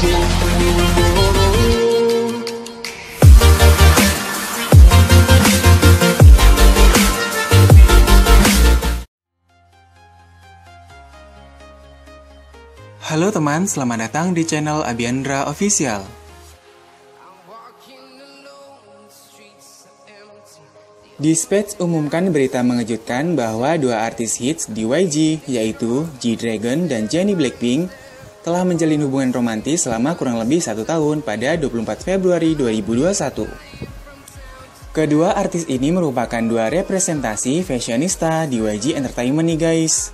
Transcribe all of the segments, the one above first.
Halo teman, selamat datang di channel Abiandra Official. Dispatch umumkan berita mengejutkan bahwa dua artis hits di YG, yaitu G-Dragon dan Jennie Blackpink, telah menjalin hubungan romantis selama kurang lebih satu tahun pada 24 Februari 2021. Kedua artis ini merupakan dua representasi fashionista di YG Entertainment nih guys.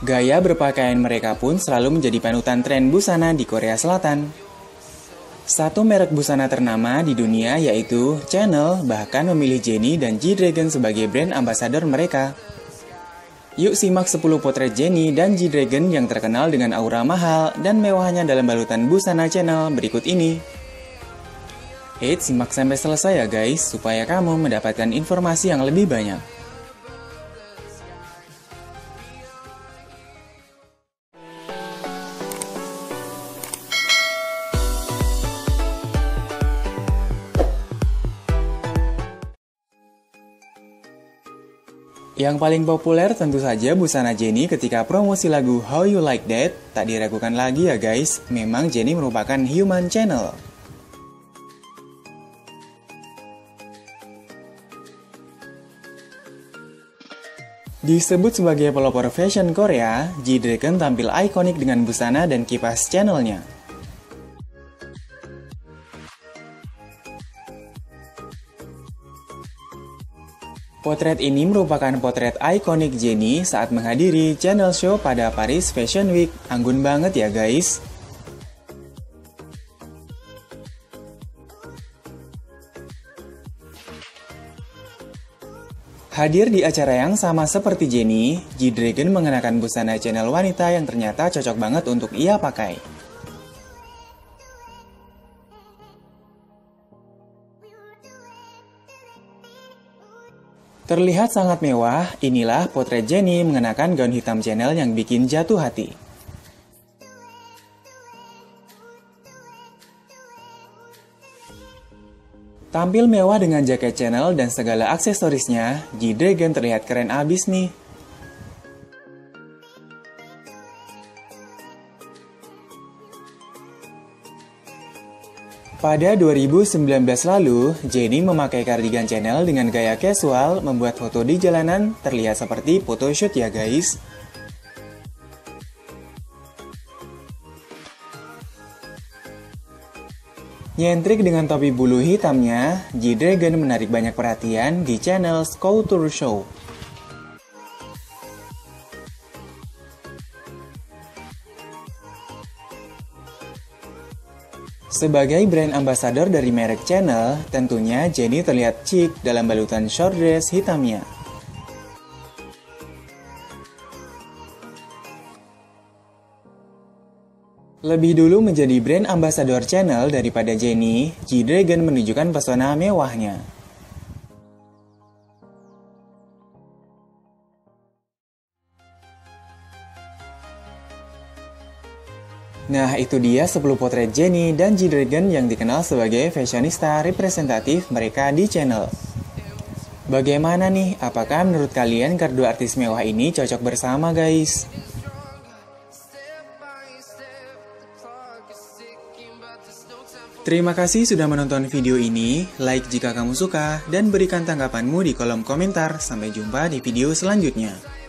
Gaya berpakaian mereka pun selalu menjadi panutan tren busana di Korea Selatan. Satu merek busana ternama di dunia yaitu Chanel bahkan memilih Jennie dan G-Dragon sebagai brand ambassador mereka. Yuk simak 10 potret Jennie dan G-Dragon yang terkenal dengan aura mahal dan mewahnya dalam balutan busana Chanel berikut ini. Eits, simak sampai selesai ya guys, supaya kamu mendapatkan informasi yang lebih banyak. Yang paling populer tentu saja busana Jennie ketika promosi lagu How You Like That. Tak diragukan lagi ya guys, memang Jennie merupakan human channel. Disebut sebagai pelopor fashion Korea, G-Dragon tampil ikonik dengan busana dan kipas channelnya. Potret ini merupakan potret ikonik Jennie saat menghadiri channel show pada Paris Fashion Week. Anggun banget ya guys. Hadir di acara yang sama seperti Jennie, G-Dragon mengenakan busana channel wanita yang ternyata cocok banget untuk ia pakai. Terlihat sangat mewah, inilah potret Jennie mengenakan gaun hitam channel yang bikin jatuh hati. Tampil mewah dengan jaket channel dan segala aksesorisnya, G-Dragon terlihat keren abis nih. Pada 2019 lalu, Jennie memakai kardigan channel dengan gaya casual membuat foto di jalanan terlihat seperti photoshoot ya guys. Nyentrik dengan topi bulu hitamnya, G-Dragon menarik banyak perhatian di channel Tour Show. Sebagai brand ambassador dari merek Channel, tentunya Jennie terlihat chic dalam balutan short dress hitamnya. Lebih dulu menjadi brand ambassador Channel daripada Jennie, G-Dragon menunjukkan pesona mewahnya. Nah, itu dia 10 potret Jennie dan G-Dragon yang dikenal sebagai fashionista representatif mereka di channel. Bagaimana nih? Apakah menurut kalian kedua artis mewah ini cocok bersama, guys? Terima kasih sudah menonton video ini, like jika kamu suka, dan berikan tanggapanmu di kolom komentar. Sampai jumpa di video selanjutnya.